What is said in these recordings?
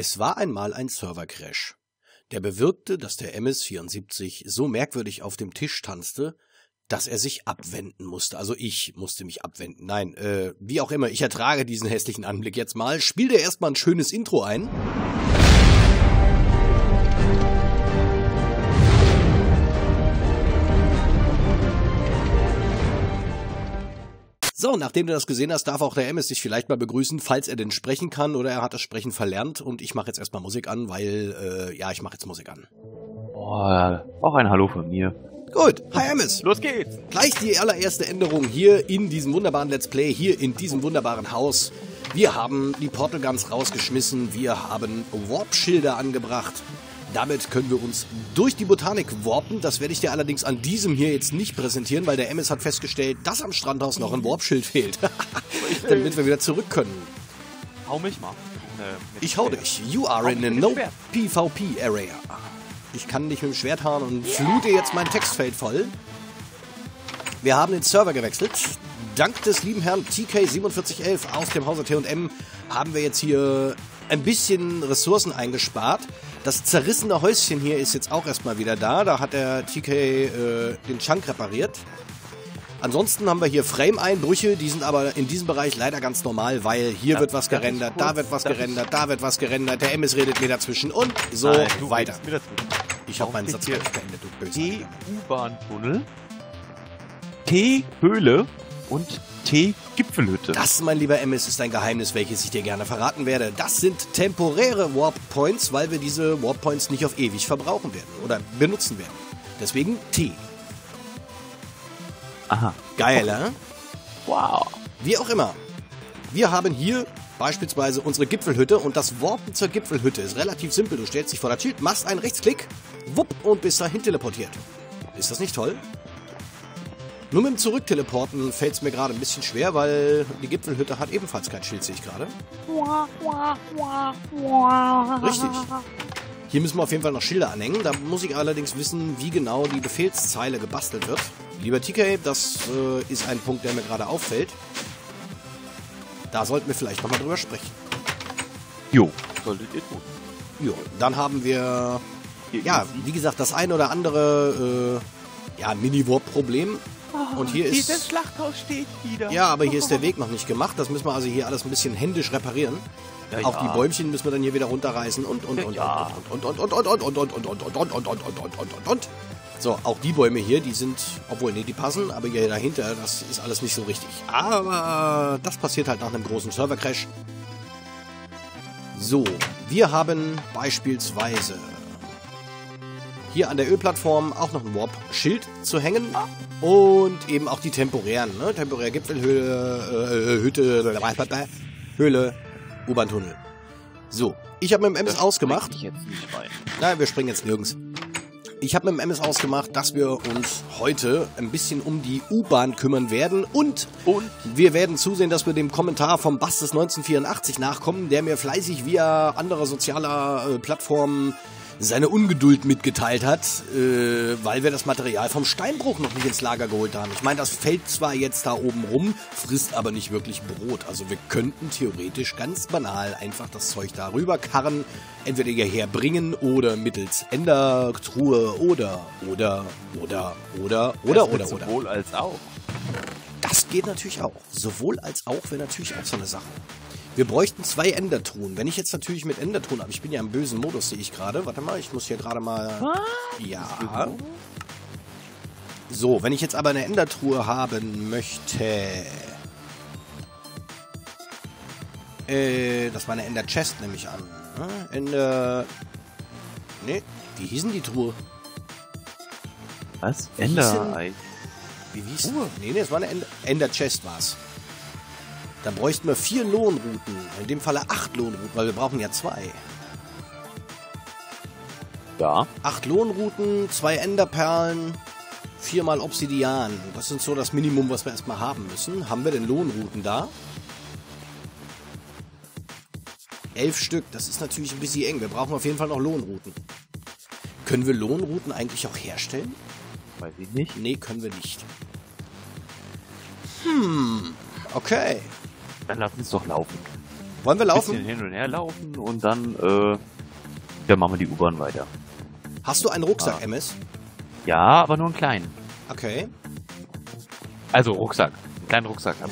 Es war einmal ein Servercrash. Der bewirkte, dass der MS-74 so merkwürdig auf dem Tisch tanzte, dass er sich abwenden musste. Also ich musste mich abwenden. Nein, äh, wie auch immer, ich ertrage diesen hässlichen Anblick jetzt mal. Spiel dir erstmal ein schönes Intro ein. So, nachdem du das gesehen hast, darf auch der MS dich vielleicht mal begrüßen, falls er denn sprechen kann oder er hat das Sprechen verlernt. Und ich mache jetzt erstmal Musik an, weil, äh, ja, ich mache jetzt Musik an. Boah, auch ein Hallo von mir. Gut, hi MS. Los geht's. Gleich die allererste Änderung hier in diesem wunderbaren Let's Play, hier in diesem wunderbaren Haus. Wir haben die Portal Guns rausgeschmissen, wir haben Warp-Schilder angebracht. Damit können wir uns durch die Botanik warpen. Das werde ich dir allerdings an diesem hier jetzt nicht präsentieren, weil der MS hat festgestellt, dass am Strandhaus noch ein Warp-Schild fehlt. Damit wir wieder zurück können. Hau mich mal. Äh, ich hau dich. You are in a no. PvP area. Ich kann dich mit dem Schwert hauen und flute jetzt mein Textfeld voll. Wir haben den Server gewechselt. Dank des lieben Herrn TK4711 aus dem Hause T&M haben wir jetzt hier ein bisschen Ressourcen eingespart. Das zerrissene Häuschen hier ist jetzt auch erstmal wieder da. Da hat der TK äh, den Chunk repariert. Ansonsten haben wir hier Frame-Einbrüche, die sind aber in diesem Bereich leider ganz normal, weil hier Darf- wird was gerendert, da wird was gerendert, da wird was gerendert, der MS redet mir dazwischen und so Nein, weiter. Ich habe meinen Satz beendet, du böse. T-U-Bahn-Tunnel, T-Höhle und T-Gipfelhütte. Das, mein lieber MS, ist ein Geheimnis, welches ich dir gerne verraten werde. Das sind temporäre Warp Points, weil wir diese Warp Points nicht auf ewig verbrauchen werden oder benutzen werden. Deswegen T. Aha. Geil, äh? Wow. Wie auch immer. Wir haben hier beispielsweise unsere Gipfelhütte und das Warpen zur Gipfelhütte ist relativ simpel. Du stellst dich vor das Schild, machst einen Rechtsklick, wupp und bist dahin teleportiert. Ist das nicht toll? Nur mit dem Zurückteleporten fällt es mir gerade ein bisschen schwer, weil die Gipfelhütte hat ebenfalls kein Schild, sehe ich gerade. Richtig. Hier müssen wir auf jeden Fall noch Schilder anhängen. Da muss ich allerdings wissen, wie genau die Befehlszeile gebastelt wird. Lieber TK, das äh, ist ein Punkt, der mir gerade auffällt. Da sollten wir vielleicht nochmal drüber sprechen. Jo. Solltet ihr tun. Jo, dann haben wir, ja, wie gesagt, das ein oder andere, äh, ja, Mini-Warp-Problem. Und hier ist, Dieses Schlachthaus steht wieder. ja, aber hier ist der Weg noch nicht gemacht. Das müssen wir also hier alles ein bisschen händisch reparieren. Ja, Auch ja. die Bäumchen müssen wir dann hier wieder runterreißen und und und Ja. und und und und und und und und und und und und und und und und und und so auch die Bäume hier die sind obwohl nee die passen aber hier dahinter das ist alles nicht so richtig aber das passiert halt nach einem großen Servercrash so wir haben beispielsweise hier an der Ölplattform auch noch ein Warp-Schild zu hängen und eben auch die temporären, ne? temporär Gipfelhöhle, äh, Hütte, Höhle, U-Bahn-Tunnel. So, ich habe mit dem MS ausgemacht. Ich jetzt nicht rein. Nein, wir springen jetzt nirgends. Ich habe mit dem MS ausgemacht, dass wir uns heute ein bisschen um die U-Bahn kümmern werden und Und wir werden zusehen, dass wir dem Kommentar vom Bastes 1984 nachkommen, der mir fleißig via anderer sozialer äh, Plattformen seine Ungeduld mitgeteilt hat, äh, weil wir das Material vom Steinbruch noch nicht ins Lager geholt haben. Ich meine, das fällt zwar jetzt da oben rum, frisst aber nicht wirklich Brot. Also wir könnten theoretisch ganz banal einfach das Zeug da rüberkarren, entweder hierher bringen oder mittels Endertruhe oder, oder, oder, oder, oder, wird oder, oder. sowohl als auch. Das geht natürlich auch. Sowohl als auch wäre natürlich auch so eine Sache. Wir bräuchten zwei Endertruhen. Wenn ich jetzt natürlich mit Endertruhen, aber ich bin ja im bösen Modus, sehe ich gerade. Warte mal, ich muss hier gerade mal. Ja. So, wenn ich jetzt aber eine Endertruhe haben möchte. Äh, das war eine Ender Chest, nehme ich an. Ne? Ender. Nee, wie hießen die Truhe? Was? Wie hieß denn- Ender. Wie hieß Nee, nee, es war eine Ender, Ender Chest war's. Da bräuchten wir vier Lohnrouten. In dem Falle acht Lohnrouten, weil wir brauchen ja zwei. Ja. Acht Lohnrouten, zwei Enderperlen, viermal Obsidian. Das sind so das Minimum, was wir erstmal haben müssen. Haben wir denn Lohnrouten da? Elf Stück, das ist natürlich ein bisschen eng. Wir brauchen auf jeden Fall noch Lohnrouten. Können wir Lohnrouten eigentlich auch herstellen? Weiß ich nicht. Nee, können wir nicht. Hm, okay. Dann lass uns doch laufen. Wollen wir Bisschen laufen? hin und her laufen und dann, äh, dann machen wir die U-Bahn weiter. Hast du einen Rucksack, Ah. MS? Ja, aber nur einen kleinen. Okay. Also Rucksack. Einen kleinen Rucksack.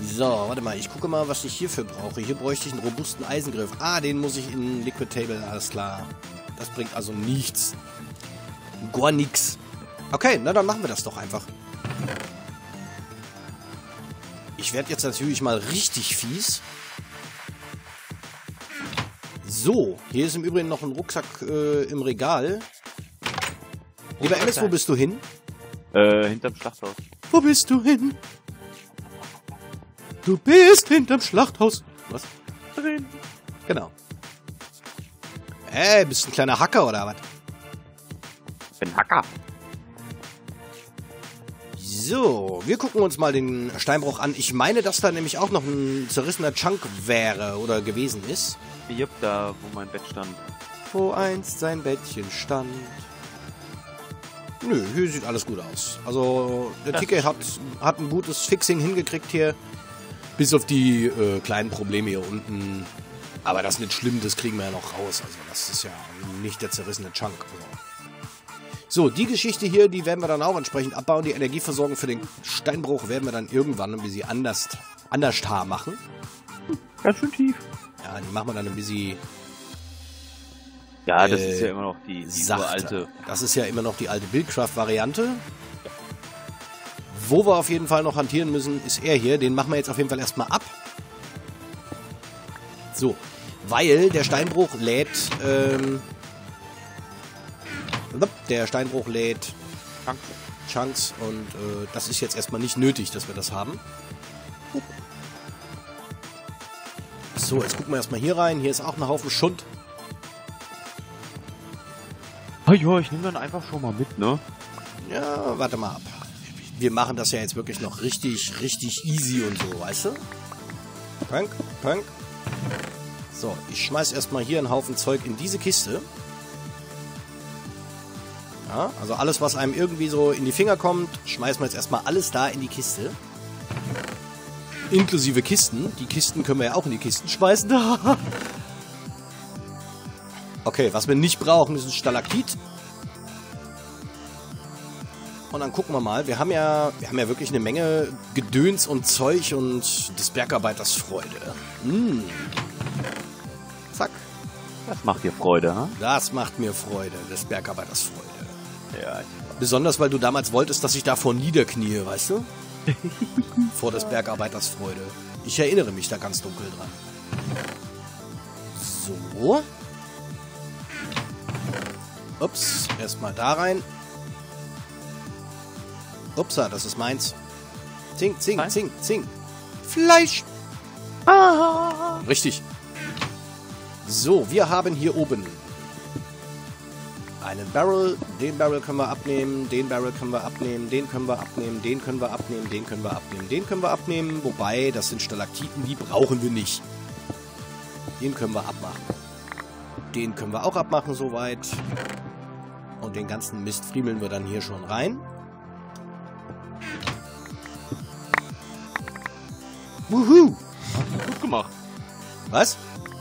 So, warte mal, ich gucke mal, was ich hierfür brauche. Hier bräuchte ich einen robusten Eisengriff. Ah, den muss ich in Liquid Table, alles klar. Das bringt also nichts. Gar nix. Okay, na dann machen wir das doch einfach. Ich werde jetzt natürlich mal richtig fies. So, hier ist im Übrigen noch ein Rucksack äh, im Regal. Lieber MS, wo bist du hin? Äh, hinterm Schlachthaus. Wo bist du hin? Du bist hinterm Schlachthaus. Was? Drin. Genau. Ey, bist du ein kleiner Hacker oder was? Ich bin Hacker. So, wir gucken uns mal den Steinbruch an. Ich meine, dass da nämlich auch noch ein zerrissener Chunk wäre oder gewesen ist. Jupp, da, wo mein Bett stand. Wo einst sein Bettchen stand. Nö, hier sieht alles gut aus. Also, der Ticket hat, hat ein gutes Fixing hingekriegt hier. Bis auf die äh, kleinen Probleme hier unten. Aber das ist nicht schlimm, das kriegen wir ja noch raus. Also, das ist ja nicht der zerrissene Chunk. Also. So, die Geschichte hier, die werden wir dann auch entsprechend abbauen. Die Energieversorgung für den Steinbruch werden wir dann irgendwann ein bisschen anders, anders machen. Ganz schön tief. Ja, die machen wir dann ein bisschen Ja, das Äh, ist ja immer noch die, die alte. Das ist ja immer noch die alte Buildcraft-Variante. Wo wir auf jeden Fall noch hantieren müssen, ist er hier. Den machen wir jetzt auf jeden Fall erstmal ab. So, weil der Steinbruch lädt... Ähm, der Steinbruch lädt. Chunks und äh, das ist jetzt erstmal nicht nötig, dass wir das haben. So, jetzt gucken wir erstmal hier rein. Hier ist auch ein Haufen Schund. Ah ja, ich nehme dann einfach schon mal mit, ne? Ja, warte mal ab. Wir machen das ja jetzt wirklich noch richtig, richtig easy und so, weißt du? Punk, punk. So, ich schmeiß erstmal hier einen Haufen Zeug in diese Kiste. Ja, also alles, was einem irgendwie so in die Finger kommt, schmeißen wir jetzt erstmal alles da in die Kiste. Inklusive Kisten. Die Kisten können wir ja auch in die Kisten schmeißen. okay, was wir nicht brauchen, ist ein Stalaktit. Und dann gucken wir mal. Wir haben ja, wir haben ja wirklich eine Menge Gedöns und Zeug und des Bergarbeiters Freude. Mm. Zack. Das macht dir Freude, ha? Das macht mir Freude, des Bergarbeiters Freude. Ja, Besonders, weil du damals wolltest, dass ich davor niederknie, weißt du? Vor des Bergarbeiters Freude. Ich erinnere mich da ganz dunkel dran. So. Ups, erstmal da rein. Upsa, das ist meins. Zing, zing, Nein. zing, zing. Fleisch. Ah. Richtig. So, wir haben hier oben einen Barrel. Den Barrel können wir abnehmen, den Barrel können wir abnehmen, den können wir abnehmen, den können wir abnehmen, den können wir abnehmen, den können wir abnehmen. Wobei, das sind Stalaktiten, die brauchen wir nicht. Den können wir abmachen. Den können wir auch abmachen soweit. Und den ganzen Mist friemeln wir dann hier schon rein. Wuhu! Gut gemacht. Was?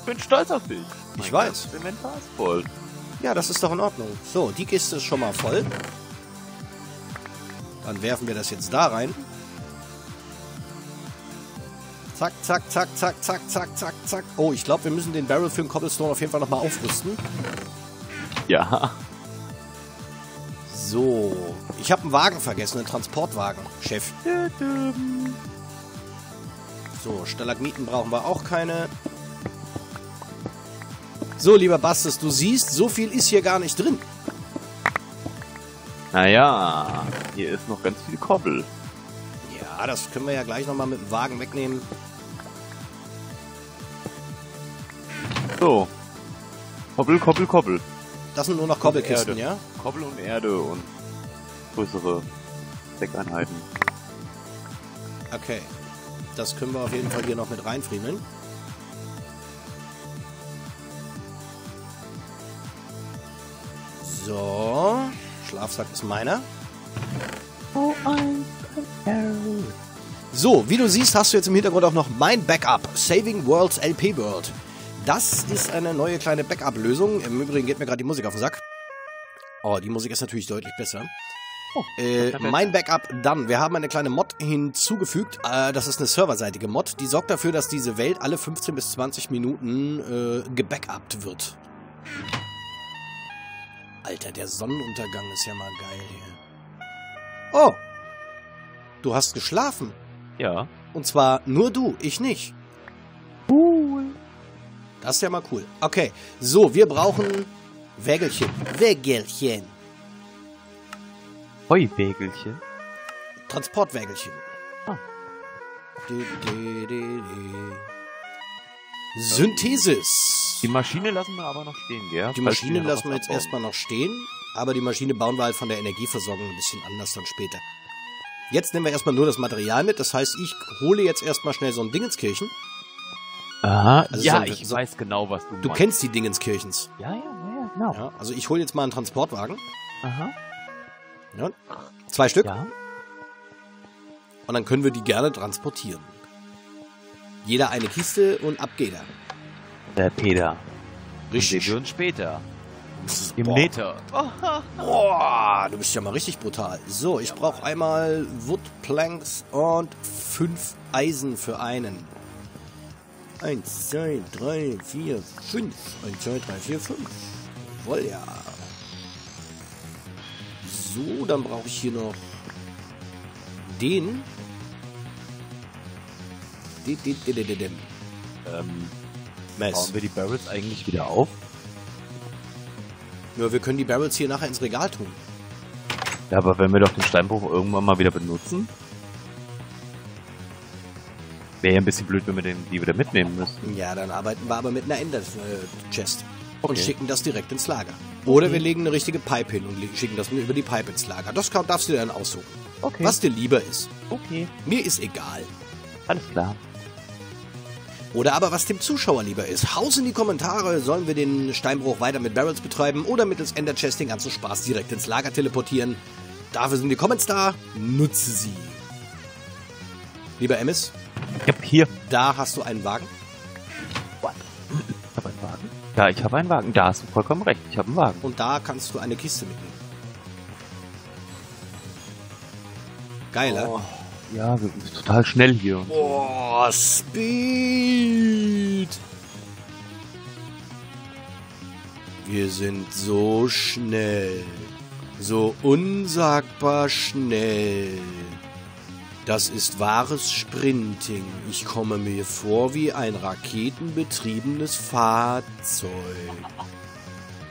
Ich bin stolz auf dich. Ich Mein weiß. Inventar ist voll. Ja, das ist doch in Ordnung. So, die Kiste ist schon mal voll. Dann werfen wir das jetzt da rein. Zack, zack, zack, zack, zack, zack, zack, zack. Oh, ich glaube, wir müssen den Barrel für den Cobblestone auf jeden Fall nochmal aufrüsten. Ja. So, ich habe einen Wagen vergessen, einen Transportwagen, Chef. So, Stalagmiten brauchen wir auch keine. So, lieber Bastes, du siehst, so viel ist hier gar nicht drin. Naja, hier ist noch ganz viel Kobbel. Ja, das können wir ja gleich nochmal mit dem Wagen wegnehmen. So. Kobbel, Kobbel, Kobbel. Das sind nur noch Kobbelkisten, ja? Kobbel und Erde und größere Deckeinheiten. Okay. Das können wir auf jeden Fall hier noch mit reinfriemeln. So. Schlafsack ist meiner. Oh, ein So, wie du siehst, hast du jetzt im Hintergrund auch noch mein Backup, Saving Worlds LP World. Das ist eine neue kleine Backup-Lösung. Im Übrigen geht mir gerade die Musik auf den Sack. Oh, die Musik ist natürlich deutlich besser. Oh, Äh, mein Backup dann. Wir haben eine kleine Mod hinzugefügt. Äh, das ist eine serverseitige Mod. Die sorgt dafür, dass diese Welt alle 15 bis 20 Minuten äh, gebackupt wird. Alter, der Sonnenuntergang ist ja mal geil hier. Oh! Du hast geschlafen. Ja. Und zwar nur du, ich nicht. Cool. Das ist ja mal cool. Okay, so, wir brauchen Wägelchen. Wägelchen. Heuwägelchen. Transportwägelchen. Ah. Di, di, di. Synthesis. Die Maschine lassen wir aber noch stehen, gell? Die Falls Maschine lassen wir jetzt abbauen. erstmal noch stehen, aber die Maschine bauen wir halt von der Energieversorgung ein bisschen anders dann später. Jetzt nehmen wir erstmal nur das Material mit, das heißt, ich hole jetzt erstmal schnell so ein Dingenskirchen. Aha, Also ja, so- ich so- weiß genau, was du, Du meinst. kennst die Dingenskirchens. Ja, ja, ja, ja, genau. Ja, also ich hole jetzt mal einen Transportwagen. Aha. Ja, zwei Stück. Ja. Und dann können wir die gerne transportieren. Jeder eine Kiste und ab geht er. Der Peter. Richtig. Uns später. Im Boah. Nether. Boah, du bist ja mal richtig brutal. So, ich brauche einmal Woodplanks und fünf Eisen für einen. Eins, zwei, drei, vier, fünf. Eins, zwei, drei, vier, fünf. Wohl ja. So, dann brauche ich hier noch den. Ähm, Mess. bauen wir die Barrels eigentlich wieder auf? Ja, wir können die Barrels hier nachher ins Regal tun. Ja, aber wenn wir doch den Steinbruch irgendwann mal wieder benutzen, wäre ja ein bisschen blöd, wenn wir den, die wieder mitnehmen müssten. Ja, dann arbeiten wir aber mit einer Ender-Chest und Okay. schicken das direkt ins Lager. Oder wir legen eine richtige Pipe hin und schicken das über die Pipe ins Lager. Das darfst du dir dann aussuchen. Okay. Was dir lieber ist. Okay. Mir ist egal. Alles klar. Oder aber was dem Zuschauer lieber ist. Haus in die Kommentare, sollen wir den Steinbruch weiter mit Barrels betreiben oder mittels Ender-Chest den ganzen Spaß direkt ins Lager teleportieren. Dafür sind die Comments da. Nutze sie. Lieber Emmis, Ich hab hier. da hast du einen Wagen. Ich habe einen Wagen. Ja, ich habe einen Wagen. Da hast du vollkommen recht. Ich habe einen Wagen. Und da kannst du eine Kiste mitnehmen. Geil, oh. Ja, wir sind total schnell hier. Boah, Speed! Wir sind so schnell. So unsagbar schnell. Das ist wahres Sprinting. Ich komme mir vor wie ein raketenbetriebenes Fahrzeug.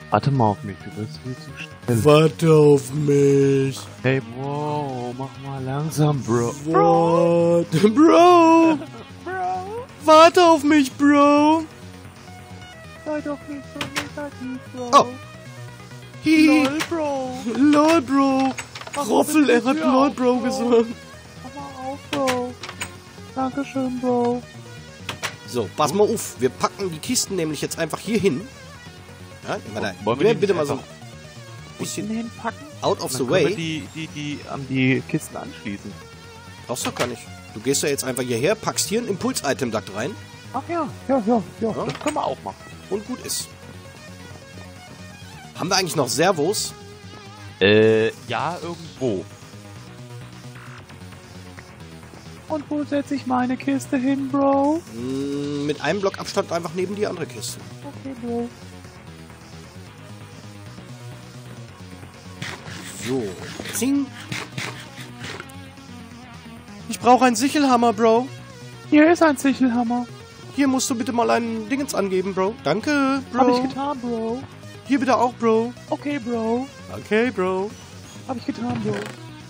Warte mal auf mich, du bist viel zu schnell. Warte auf mich. Hey, wow, mach mal langsam, Bro. What? Bro! Bro, Warte auf mich, Bro! sei doch nicht so negativ, Bro. Oh. Hihi. Lol, Bro. LOL, Bro. Roffel, bitte er hat LOL, Bro gesagt. Mach mal auf, Bro. Dankeschön, Bro. So, pass mal auf. Wir packen die Kisten nämlich jetzt einfach hier hin. Ja, nehmen wir da. Wollen wir bitte mal so ein bisschen hinpacken? out of Dann the können wir way. die, die, die an die Kisten anschließen. Brauchst du gar nicht. Du gehst ja jetzt einfach hierher, packst hier ein Impuls-Item-Duct rein Ach ja, ja, ja, ja, Ja. das können wir auch machen. und gut ist. Haben wir eigentlich noch Servos? Äh, ja, irgendwo. Und wo setze ich meine Kiste hin, Bro? Mm, mit einem Block Abstand einfach neben die andere Kiste. Okay, Bro. So. Zing. Ich brauche einen Sichelhammer, Bro. Hier ist ein Sichelhammer. Hier musst du bitte mal einen Dingens angeben, Bro. Danke, Bro. Hab ich getan, Bro. Hier bitte auch, Bro. Okay, Bro. Okay, Bro. Hab ich getan, Bro.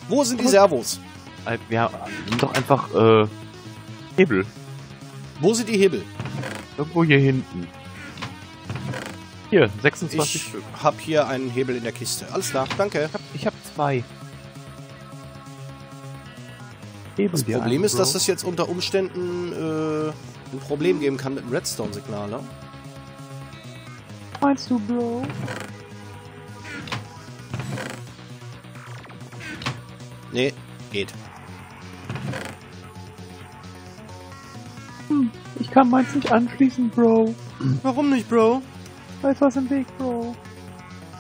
Wo sind die Servos? Äh, Wir haben doch einfach, äh, Hebel. Wo sind die Hebel? Irgendwo hier hinten. Hier, 26 Ich Stück. hab hier einen Hebel in der Kiste. Alles klar, danke. Ich hab, ich hab zwei. Hebel Das Problem ein, ist, Bro. dass es jetzt unter Umständen äh, ein Problem geben kann mit dem Redstone-Signal, ne? meinst du, Bro? Nee, geht. Hm, ich kann meins nicht anschließen, Bro. Warum nicht, Bro? Da ist was im Weg, Bro.